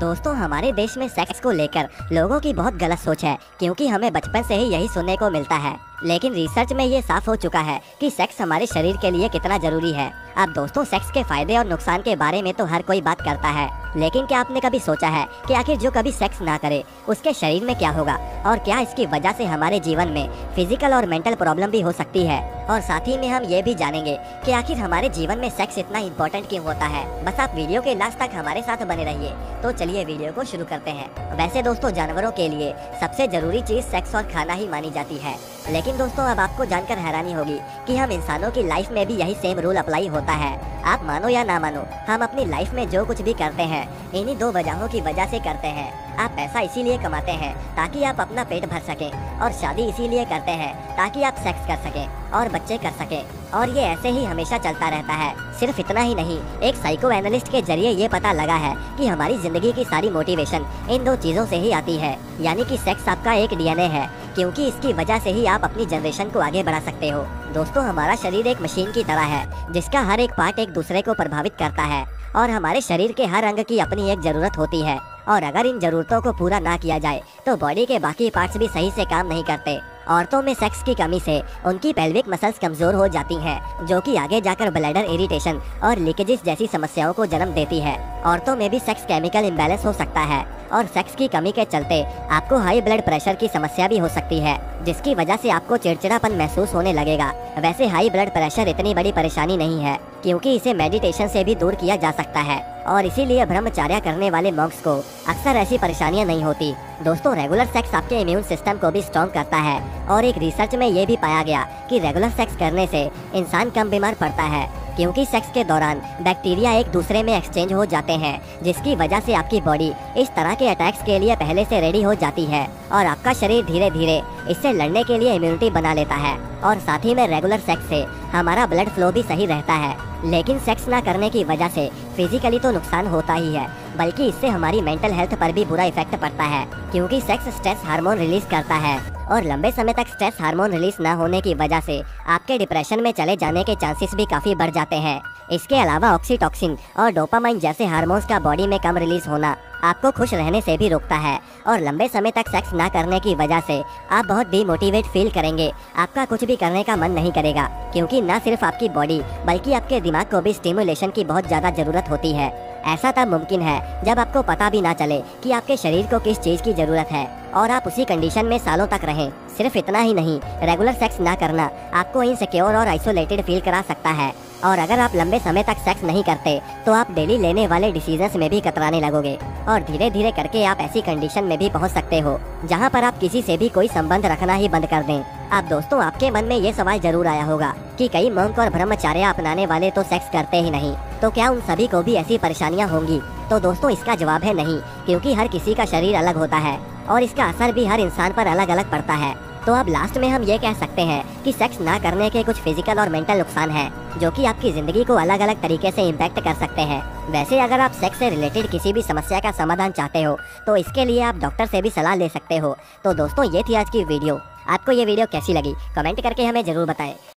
दोस्तों, हमारे देश में सेक्स को लेकर लोगों की बहुत गलत सोच है, क्योंकि हमें बचपन से ही यही सुनने को मिलता है। लेकिन रिसर्च में ये साफ़ हो चुका है कि सेक्स हमारे शरीर के लिए कितना ज़रूरी है। अब दोस्तों सेक्स के फ़ायदे और नुकसान के बारे में तो हर कोई बात करता है। लेकिन क्या आपने कभी सोचा है कि आखिर जो कभी सेक्स ना करे, उसके शरीर में क्या होगा? और क्या इसकी वजह से हमारे जीवन में फ़िज़िकल और मेंटल प्रॉब्लम भी हो सकती है? और साथ ही में हम ये भी जानेंगे कि आखिर हमारे जीवन में सेक्स इतना इम्पोर्टेंट क्यों होता है? बस आप वीडियो के लास्ट तक हमारे साथ बने रहिए। तो चलिए वीडियो को शुरू करते हैं। वैसे दोस्तों, जानवरों के लिए सबसे ज़रूरी चीज़ सेक्स और खाना ही मानी जाती है। लेकिन दोस्तों, अब आपको जानकर हैरानी होगी कि हम इंसानों की लाइफ में भी यही सेम रूल अप्लाई होता है। आप मानो या ना मानो, हम अपनी लाइफ में जो कुछ भी करते हैं, इन्हीं दो वजहों की वजह से करते हैं। आप पैसा इसीलिए कमाते हैं ताकि आप अपना पेट भर सकें और शादी इसीलिए करते हैं ताकि आप सेक्स कर सकें और बच्चे कर सकें। और ये ऐसे ही हमेशा चलता रहता है। सिर्फ़ इतना ही नहीं, एक साइको एनालिस्ट के ज़रिए ये पता लगा है कि हमारी ज़िंदगी की सारी मोटिवेशन इन दो चीज़ों से ही आती है। यानी कि सेक्स आपका एक डीएनए है। क्योंकि इसकी वजह से ही आप अपनी जनरेशन को आगे बढ़ा सकते हो। दोस्तों हमारा शरीर एक मशीन की तरह है जिसका हर एक पार्ट एक दूसरे को प्रभावित करता है और हमारे शरीर के हर अंग की अपनी एक ज़रूरत होती है। और अगर इन जरूरतों को पूरा ना किया जाए तो बॉडी के बाकी पार्ट्स भी सही से काम नहीं करते। औरतों में सेक्स की कमी से उनकी पेल्विक मसल्स कमज़ोर हो जाती हैं, जो कि आगे जाकर ब्लैडर इरिटेशन और लीकेजेस जैसी समस्याओं को जन्म देती है। औरतों में भी सेक्स केमिकल इम्बेलेंस हो सकता है। और सेक्स की कमी के चलते आपको हाई ब्लड प्रेशर की समस्या भी हो सकती है, जिसकी वजह से आपको चिड़चिड़ापन महसूस होने लगेगा। वैसे हाई ब्लड प्रेशर इतनी बड़ी परेशानी नहीं है, क्योंकि इसे मेडिटेशन से भी दूर किया जा सकता है, और इसीलिए ब्रह्मचार्य करने वाले मॉक्स को अक्सर ऐसी परेशानियाँ नहीं होती। दोस्तों रेगुलर सेक्स आपके इम्यून सिस्टम को भी स्ट्रॉन्ग करता है, और एक रिसर्च में ये भी पाया गया कि रेगुलर सेक्स करने से इंसान कम बीमार पड़ता है। क्योंकि सेक्स के दौरान बैक्टीरिया एक दूसरे में एक्सचेंज हो जाते हैं, जिसकी वजह से आपकी बॉडी इस तरह के अटैक्स के लिए पहले से रेडी हो जाती है और आपका शरीर धीरे धीरे इससे लड़ने के लिए इम्यूनिटी बना लेता है। और साथ ही में रेगुलर सेक्स से हमारा ब्लड फ्लो भी सही रहता है। लेकिन सेक्स ना करने की वजह से फिजिकली तो नुकसान होता ही है, बल्कि इससे हमारी मेंटल हेल्थ पर भी बुरा इफ़ेक्ट पड़ता है, क्योंकि सेक्स स्ट्रेस हार्मोन रिलीज़ करता है। और लंबे समय तक स्ट्रेस हार्मोन रिलीज़ न होने की वजह से आपके डिप्रेशन में चले जाने के चांसेस भी काफ़ी बढ़ जाते हैं। इसके अलावा ऑक्सीटॉक्सिन और डोपामाइन जैसे हार्मोन्स का बॉडी में कम रिलीज़ होना आपको खुश रहने से भी रोकता है और लंबे समय तक सेक्स ना करने की वजह से आप बहुत डिमोटिवेट फील करेंगे। आपका कुछ भी करने का मन नहीं करेगा, क्योंकि न सिर्फ़ आपकी बॉडी बल्कि आपके दिमाग को भी स्टिमुलेशन की बहुत ज़्यादा ज़रूरत होती है। ऐसा तब मुमकिन है जब आपको पता भी ना चले कि आपके शरीर को किस चीज़ की ज़रूरत है। और आप उसी कंडीशन में सालों तक रहें। सिर्फ़ इतना ही नहीं रेगुलर सेक्स ना करना आपको इनसिक्योर और आइसोलेटेड फील करा सकता है। और अगर आप लंबे समय तक सेक्स नहीं करते तो आप डेली लेने वाले डिसीज़न में भी कतराने लगोगे। और धीरे धीरे करके आप ऐसी कंडीशन में भी पहुँच सकते हो, जहाँ पर आप किसी से भी कोई संबंध रखना ही बंद कर दें। अब दोस्तों, आपके मन में ये सवाल ज़रूर आया होगा कि कई मंक और ब्रह्मचार्य अपनाने वाले तो सेक्स करते ही नहीं तो क्या उन सभी को भी ऐसी परेशानियाँ होंगी? तो दोस्तों, इसका जवाब है नहीं, क्योंकि हर किसी का शरीर अलग होता है और इसका असर भी हर इंसान पर अलग अलग पड़ता है। तो अब लास्ट में हम ये कह सकते हैं कि सेक्स ना करने के कुछ फ़िज़िकल और मेंटल नुकसान हैं, जो कि आपकी ज़िंदगी को अलग अलग तरीके से इम्पैक्ट कर सकते हैं। वैसे अगर आप सेक्स से रिलेटेड किसी भी समस्या का समाधान चाहते हो तो इसके लिए आप डॉक्टर से भी सलाह ले सकते हो। तो दोस्तों, ये थी आज की वीडियो आपको ये वीडियो कैसी लगी? कमेंट करके हमें ज़रूर बताएँ।